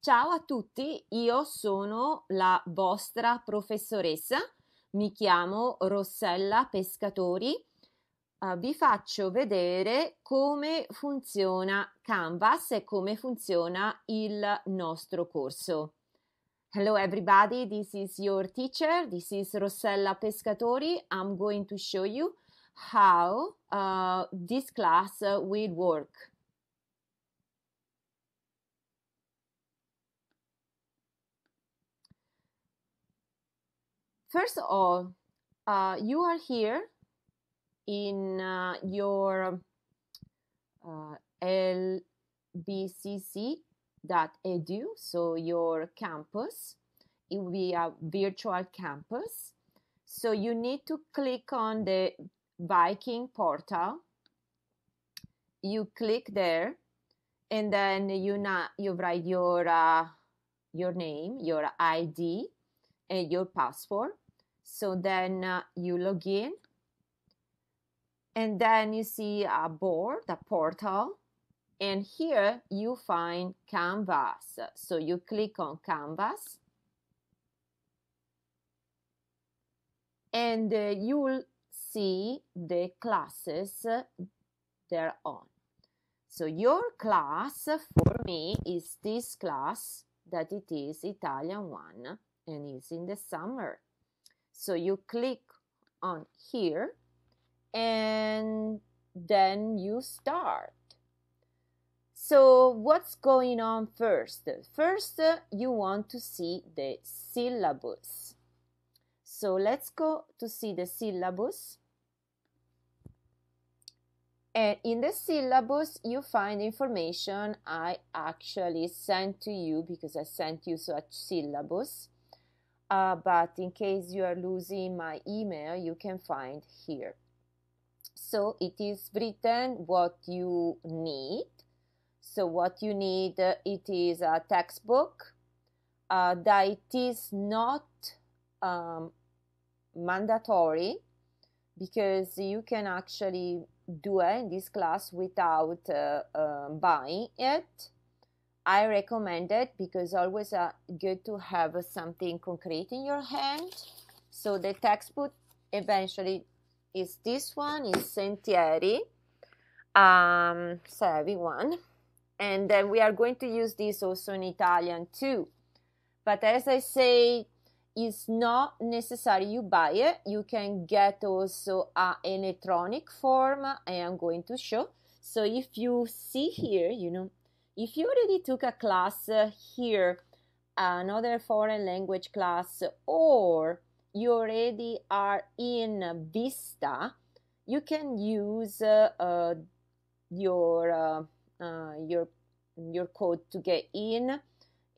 Ciao a tutti, io sono la vostra professoressa, mi chiamo Rossella Pescatori. Uh, vi faccio vedere come funziona Canvas e come funziona il nostro corso. Hello everybody, this is your teacher, this is Rossella Pescatori. I'm going to show you how uh, this class will work. First of all, uh, you are here in uh, your uh, lbcc.edu, so your campus. It will be a virtual campus. So you need to click on the Viking portal. You click there, and then you na- you write your uh, your name, your ID, and your password. So then uh, you log in and then you see a board, a portal, and here you find Canvas. So you click on Canvas and uh, you will see the classes they're on. So your class for me is this class that it is Italian 1 and is in the summer. So you click on here and then you start. So what's going on first? First, you want to see the syllabus. So let's go to see the syllabus. And in the syllabus, you find information I actually sent to you because I sent you such syllabus. Uh, but in case you are losing my email, you can find here. So it is written what you need. So what you need, uh, it is a textbook uh, that it is not um, mandatory because you can actually do it in this class without uh, um, buying it I recommend it because always uh, good to have something concrete in your hand. So the textbook eventually is this one is Sentieri, um, one, and then we are going to use this also in Italian too. But as I say, it's not necessary you buy it. You can get also an electronic form. I am going to show. So if you see here, you know, if you already took a class uh, here, another foreign language class, or you already are in Vista, you can use uh, uh, your uh, uh, your your code to get in.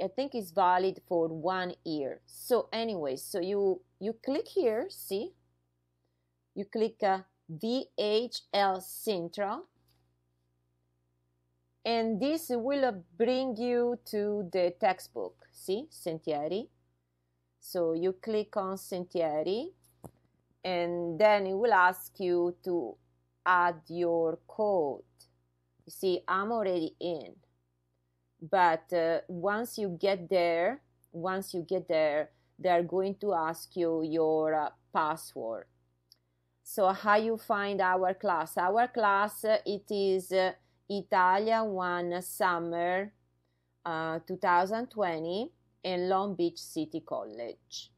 I think it's valid for one year. So anyway, so you you click here, see, you click uh, VHL Central and this will bring you to the textbook. See sentieri. So you click on sentieri and then it will ask you to add your code. You see i'm already in. But uh, once you get there once you get there they're going to ask you your uh, password. So how you find our class? Our class uh, it is uh, Italia One Summer uh, 2020 in Long Beach City College.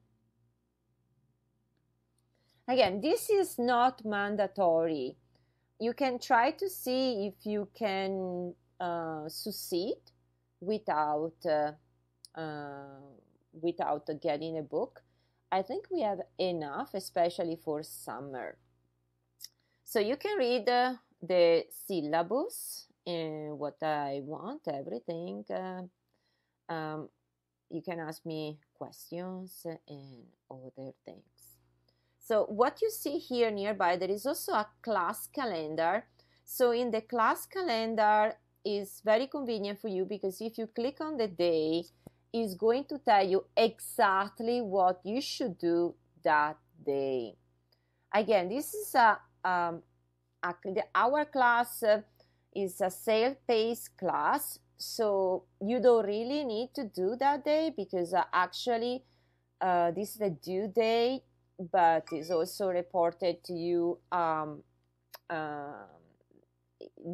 Again, this is not mandatory. You can try to see if you can uh, succeed without uh, uh, without getting a book. I think we have enough, especially for summer. So you can read uh, the syllabus and what I want, everything. Uh, um, you can ask me questions and other things. So what you see here nearby, there is also a class calendar. So in the class calendar is very convenient for you because if you click on the day, it's going to tell you exactly what you should do that day. Again, this is a um, our class uh, is a self-paced class, so you don't really need to do that day because uh, actually uh, this is the due date, but it's also reported to you um, uh,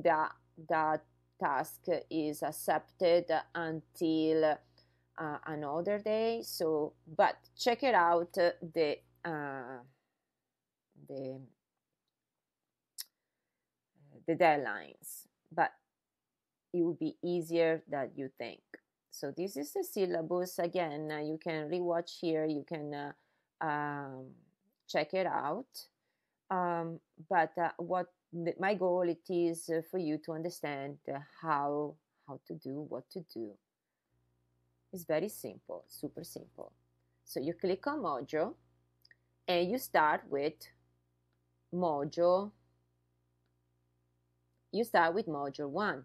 that that task is accepted until uh, another day. So, but check it out the uh, the the deadlines, but it will be easier than you think. So this is the syllabus again. Uh, you can rewatch here. You can uh, um, check it out. Um, but uh, what my goal it is uh, for you to understand uh, how how to do what to do. It's very simple, super simple. So you click on Mojo, and you start with Mojo. You start with Module one.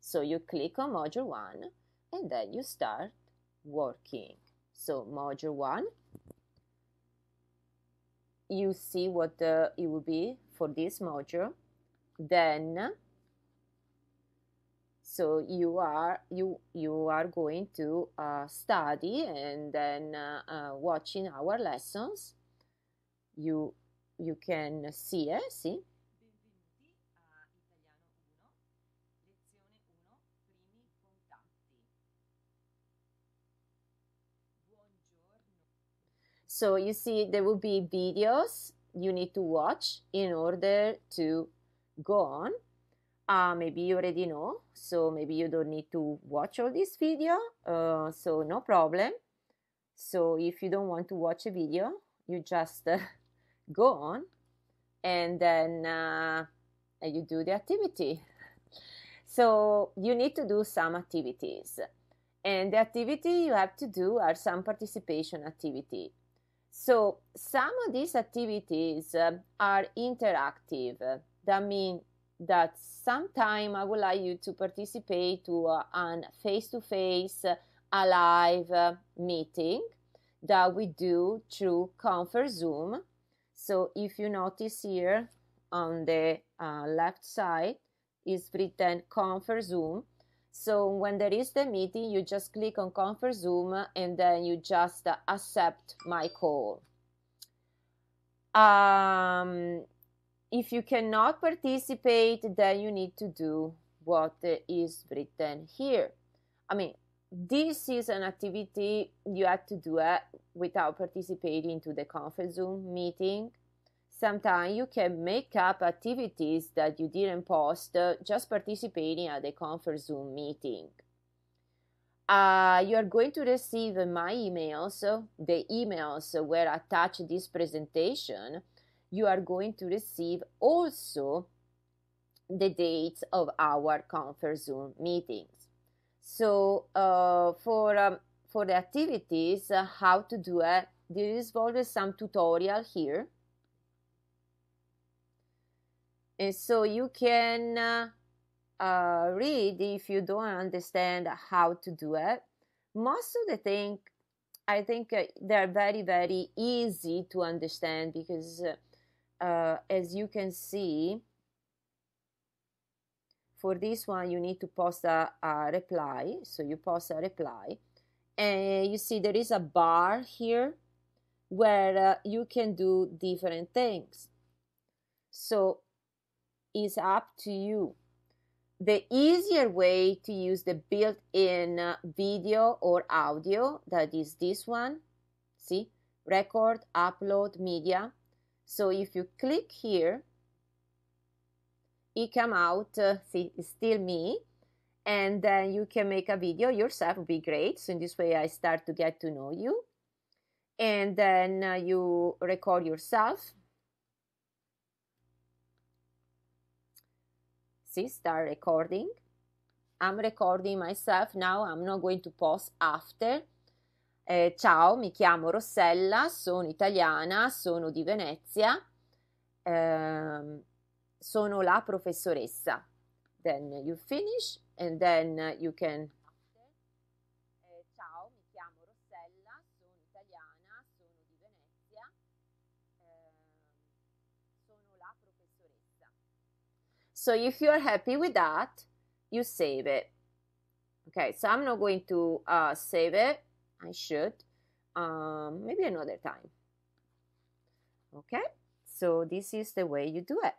So you click on Module one, and then you start working. So Module one you see what uh, it will be for this module then so you are you you are going to uh, study and then uh, uh watching our lessons you you can see eh? see So you see, there will be videos you need to watch in order to go on. Uh, maybe you already know, so maybe you don't need to watch all this video, uh, so no problem. So if you don't want to watch a video, you just uh, go on and then uh, you do the activity. So you need to do some activities. And the activity you have to do are some participation activity. So some of these activities uh, are interactive. That means that sometime I would like you to participate to uh, an face-to-face, a live uh, meeting that we do through Confer Zoom. So if you notice here on the uh, left side is written Confer Zoom. So when there is the meeting, you just click on Confer Zoom and then you just accept my call. Um, if you cannot participate, then you need to do what is written here. I mean, this is an activity you have to do it without participating to the Confer Zoom meeting sometimes you can make up activities that you didn't post uh, just participating at the Confer Zoom meeting. Uh, you are going to receive my emails, the emails where attached this presentation. You are going to receive also the dates of our Confer Zoom meetings. So uh, for um, for the activities, uh, how to do it, there is always some tutorial here and so you can uh, uh, read if you don't understand how to do it. Most of the thing, I think uh, they're very, very easy to understand because uh, as you can see, for this one, you need to post a, a reply. So you post a reply. And you see there is a bar here where uh, you can do different things. So is up to you. The easier way to use the built-in uh, video or audio, that is this one, see, record, upload, media. So if you click here, it come out, uh, see, still me, and then you can make a video yourself, would be great. So in this way, I start to get to know you. And then uh, you record yourself see start recording. I'm recording myself now. I'm not going to post after. Eh, ciao mi chiamo Rossella sono italiana sono di Venezia. Eh, sono la professoressa. Then you finish and then you can So if you are happy with that, you save it. Okay, so I'm not going to uh, save it. I should. Um, maybe another time. Okay, so this is the way you do it.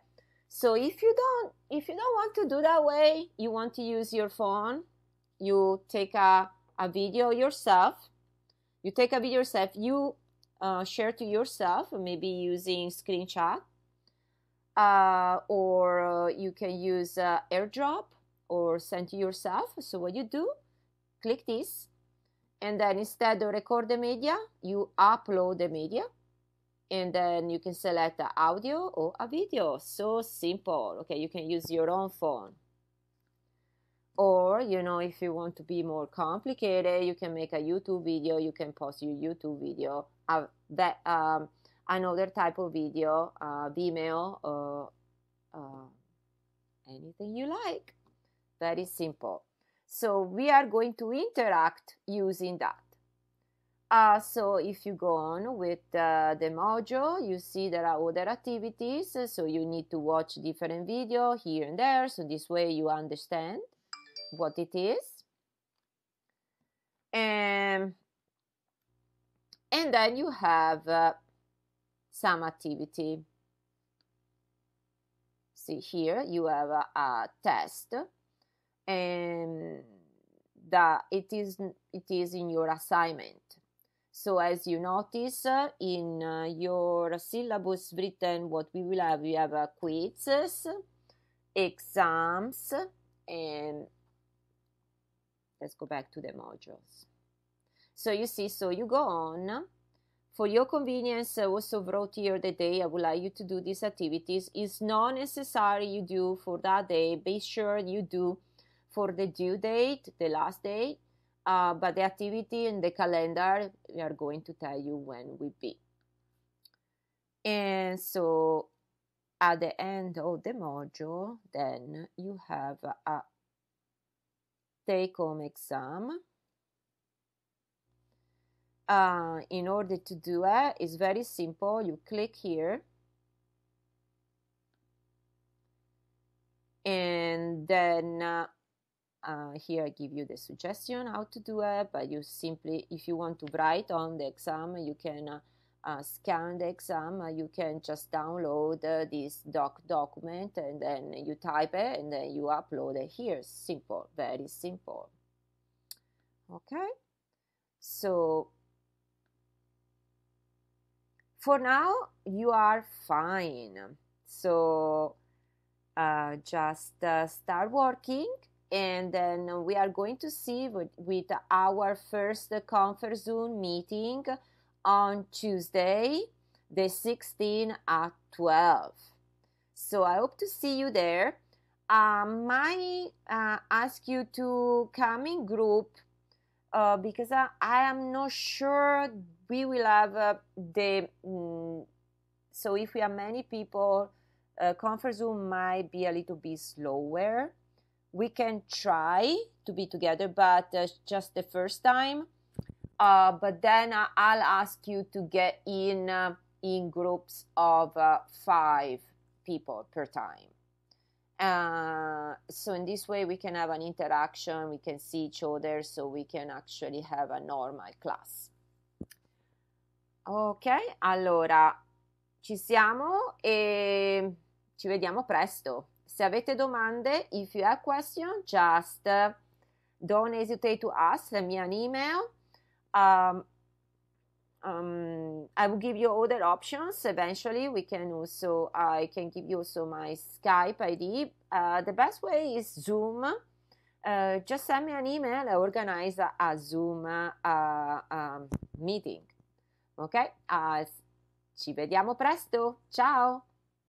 So if you don't, if you don't want to do that way, you want to use your phone, you take a, a video yourself. You take a video yourself. You uh, share to yourself, maybe using screenshot, uh, or uh, you can use uh, AirDrop or send to yourself. So what you do, click this, and then instead of record the media, you upload the media, and then you can select a audio or a video. So simple. Okay, you can use your own phone. Or, you know, if you want to be more complicated, you can make a YouTube video, you can post your YouTube video, uh, that, um, another type of video, uh, Vimeo, or uh, anything you like. Very simple. So we are going to interact using that. Uh, so if you go on with uh, the module, you see there are other activities. So you need to watch different video here and there. So this way you understand what it is. And, and then you have uh, some activity. See here, you have a, a test and that it is it is in your assignment so as you notice uh, in uh, your syllabus written what we will have we have uh, quizzes exams and let's go back to the modules so you see so you go on for your convenience I also wrote here the day I would like you to do these activities it's not necessary you do for that day be sure you do for the due date, the last day, uh, but the activity and the calendar, we are going to tell you when will be. And so at the end of the module, then you have a take home exam. Uh, in order to do it, it's very simple. You click here and then uh, uh, here I give you the suggestion how to do it, but you simply, if you want to write on the exam, you can uh, uh, scan the exam, you can just download uh, this doc document and then you type it and then you upload it here. Simple, very simple. Okay, so for now you are fine. So uh, just uh, start working and then we are going to see with, with our first conference Zoom meeting on Tuesday, the 16th at 12. So I hope to see you there. I might uh, ask you to come in group uh, because I, I, am not sure we will have uh, the. Mm, so if we have many people, uh, conference Zoom might be a little bit slower we can try to be together, but uh, just the first time. Uh, but then I'll ask you to get in uh, in groups of uh, five people per time. Uh, so in this way we can have an interaction, we can see each other, so we can actually have a normal class. Ok, allora ci siamo e ci vediamo presto. Se avete domande, if you have questions, just uh, don't hesitate to ask. Send me email. Um, um, I will give you other options. Eventually, we can also I can give you also my Skype ID. Uh, the best way is Zoom. Uh, just send me an email. I organize a, a Zoom uh, um, meeting. Ok? Uh, ci vediamo presto. Ciao.